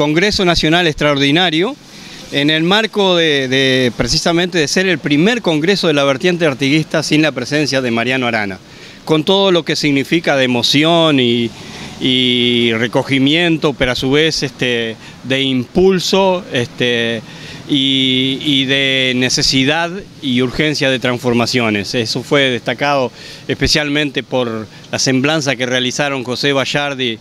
Congreso Nacional Extraordinario en el marco de, precisamente de ser el primer Congreso de la vertiente artiguista sin la presencia de Mariano Arana, con todo lo que significa de emoción y, recogimiento, pero a su vez este, de impulso este, y, de necesidad y urgencia de transformaciones. Eso fue destacado especialmente por la semblanza que realizaron José Bayardi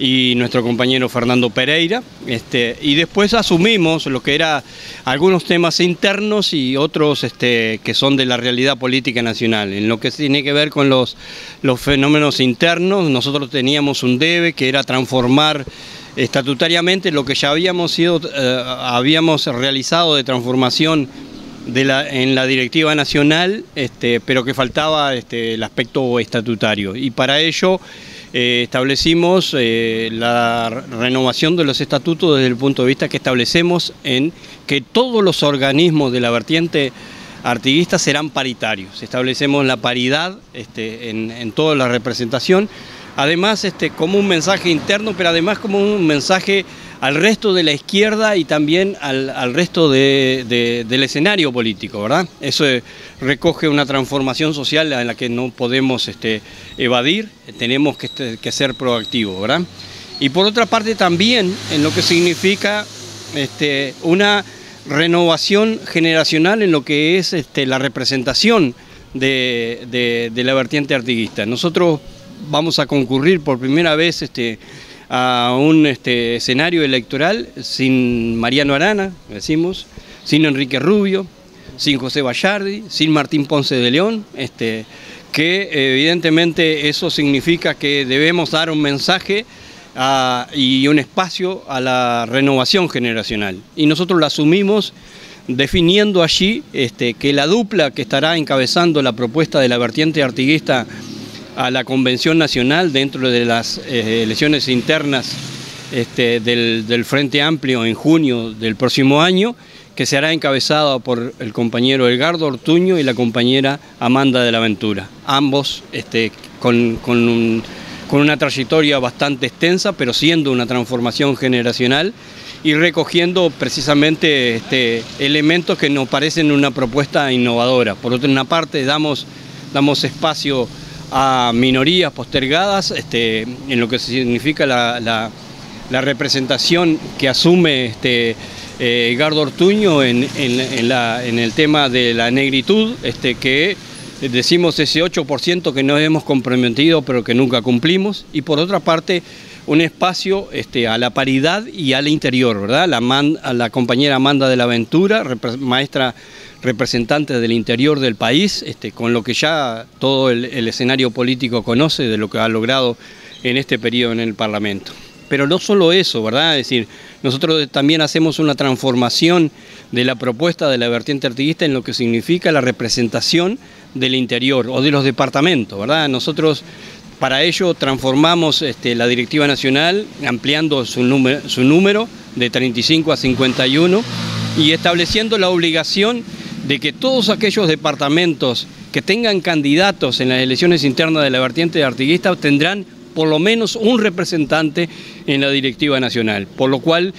y nuestro compañero Fernando Pereira, este, y después asumimos lo que eran algunos temas internos y otros este, que son de la realidad política nacional. En lo que tiene que ver con los, los fenómenos internos, nosotros teníamos un debe que era transformar estatutariamente lo que ya habíamos, sido, eh, habíamos realizado de transformación de la, en la directiva nacional, este, pero que faltaba este, el aspecto estatutario. Y para ello eh, establecimos eh, la renovación de los estatutos desde el punto de vista que establecemos en que todos los organismos de la vertiente artiguista serán paritarios. Establecemos la paridad este, en, toda la representación, además este, como un mensaje interno, pero además como un mensaje al resto de la izquierda y también al, resto del escenario político, ¿verdad? Eso eh, recoge una transformación social en la que no podemos este, evadir, tenemos este, que, ser proactivos, ¿verdad? Y por otra parte también en lo que significa este, una renovación generacional en lo que es la representación de, la vertiente artiguista. Nosotros vamos a concurrir por primera vez a un este, escenario electoral sin Mariano Arana, decimos, sin Enrique Rubio, sin José Bayardi, sin Martín Ponce de León, este, que evidentemente eso significa que debemos dar un mensaje y un espacio a la renovación generacional. Y nosotros lo asumimos definiendo allí este, que la dupla que estará encabezando la propuesta de la vertiente artiguista a la Convención Nacional dentro de las eh, elecciones internas este, del, Frente Amplio en junio del próximo año, que será encabezado por el compañero Edgardo Ortuño y la compañera Amanda de la Ventura, ambos este, con, con, una trayectoria bastante extensa, pero siendo una transformación generacional y recogiendo precisamente este, elementos que nos parecen una propuesta innovadora. Por otra parte, damos, damos espacio a minorías postergadas, este, en lo que significa la, representación que asume este, eh, Gardo Ortuño en, el tema de la negritud, este, que decimos ese 8% que no hemos comprometido pero que nunca cumplimos, y por otra parte un espacio este, a la paridad y al interior, ¿verdad? La, a la compañera Amanda de la Ventura, maestra representante del interior del país, este, con lo que ya todo el, escenario político conoce de lo que ha logrado en este periodo en el Parlamento. Pero no solo eso, ¿verdad? Es decir, nosotros también hacemos una transformación de la propuesta de la vertiente artiguista en lo que significa la representación del interior o de los departamentos, ¿verdad? Nosotros para ello transformamos este, la directiva nacional ampliando su número de 35 a 51 y estableciendo la obligación de que todos aquellos departamentos que tengan candidatos en las elecciones internas de la vertiente de artiguista tendrán por lo menos un representante en la directiva nacional, por lo cual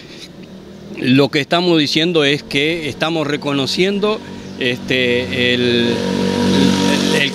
lo que estamos diciendo es que estamos reconociendo este, el,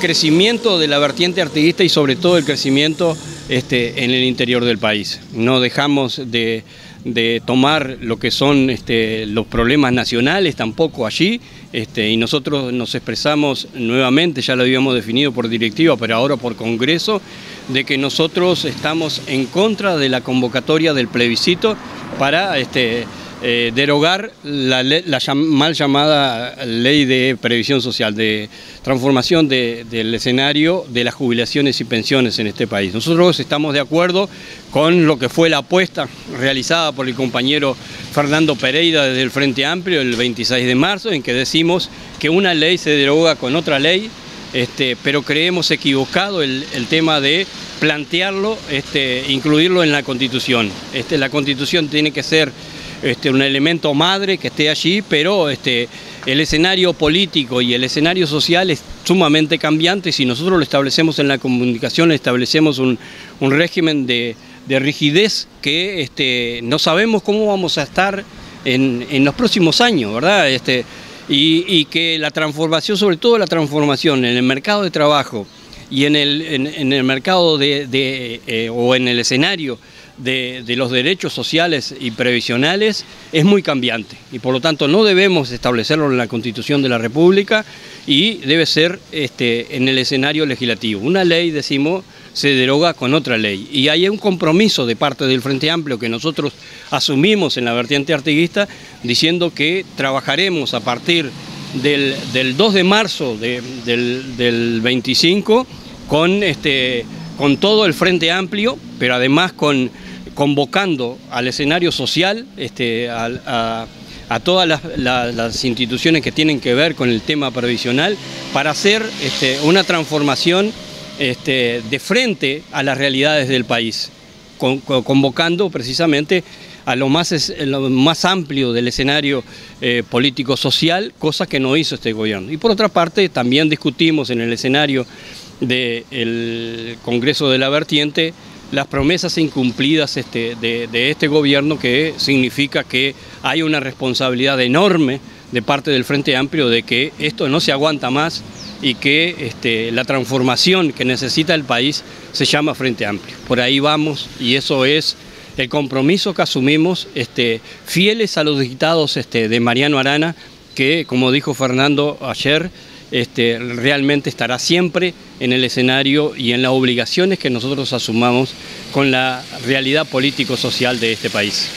crecimiento de la vertiente artiguista y sobre todo el crecimiento este, en el interior del país. No dejamos de de tomar lo que son este, los problemas nacionales tampoco allí, este, y nosotros nos expresamos nuevamente, ya lo habíamos definido por directiva, pero ahora por Congreso, de que nosotros estamos en contra de la convocatoria del plebiscito para este, eh, derogar la, mal llamada ley de previsión social, de transformación del escenario de las jubilaciones y pensiones en este país. Nosotros estamos de acuerdo con lo que fue la apuesta realizada por el compañero Fernando Pereira desde el Frente Amplio el 26 de marzo, en que decimos que una ley se deroga con otra ley, este, pero creemos equivocado el, tema de plantearlo, este, incluirlo en la Constitución. Este, la Constitución tiene que ser este, un elemento madre que esté allí, pero este, el escenario político y el escenario social es sumamente cambiante. Si nosotros lo establecemos en la comunicación, establecemos un, régimen de, rigidez que este, no sabemos cómo vamos a estar en, los próximos años, ¿verdad? Y, que la transformación, sobre todo la transformación en el mercado de trabajo y en el, en, el mercado de, eh, o en el escenario de, los derechos sociales y previsionales es muy cambiante y por lo tanto no debemos establecerlo en la Constitución de la República y debe ser este, en el escenario legislativo. Una ley, decimos, se deroga con otra ley y hay un compromiso de parte del Frente Amplio que nosotros asumimos en la vertiente artiguista diciendo que trabajaremos a partir del, 2 de marzo del, del 25 con, este, con todo el Frente Amplio, pero además con convocando al escenario social, este, a, todas las, instituciones que tienen que ver con el tema previsional, para hacer este, una transformación este, de frente a las realidades del país, convocando precisamente a lo más, amplio del escenario eh, político-social, cosa que no hizo este gobierno. Y por otra parte, también discutimos en el escenario del Congreso de la Vertiente las promesas incumplidas este, de, este gobierno que significa que hay una responsabilidad enorme de parte del Frente Amplio de que esto no se aguanta más y que este, la transformación que necesita el país se llama Frente Amplio. Por ahí vamos y eso es el compromiso que asumimos este, fieles a los dictados este, de Mariano Arana, que como dijo Fernando ayer, este, realmente estará siempre en el escenario y en las obligaciones que nosotros asumamos con la realidad político-social de este país.